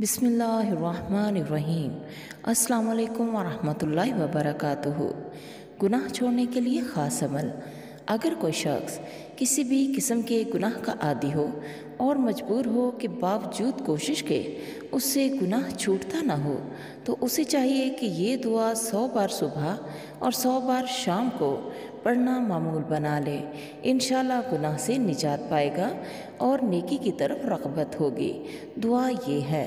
बिसमीम अल्लाम वरहमल वबरकातुहू। गुनाह छोड़ने के लिए ख़ास अमल। अगर कोई शख्स किसी भी किस्म के गुनाह का आदि हो और मजबूर हो कि बावजूद कोशिश के उससे गुनाह छूटता ना हो तो उसे चाहिए कि ये दुआ सौ बार सुबह और सौ बार शाम को पढ़ना मामूल बना ले। इन गुनाह से निजात पाएगा और नेकी की तरफ़ रगबत होगी। दुआ ये है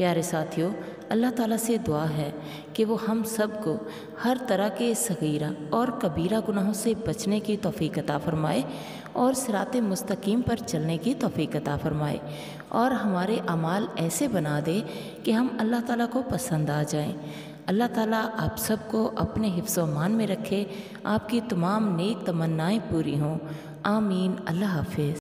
प्यारे साथियों, अल्लाह ताला से दुआ है कि वो हम सबको हर तरह के सगीरा और कबीरा गुनाहों से बचने की तोफ़ी अता फ़रमाए और सिरात मुस्तकीम पर चलने की तोफ़ी अता फ़रमाए और हमारे अमाल ऐसे बना दे कि हम अल्लाह ताला को पसंद आ जाएँ। अल्लाह ताला आप सबको अपने हिफ्स मान में रखे, आपकी तमाम नेक तमन्नाएँ पूरी हों। आमीन। अल्लाह हाफिज़।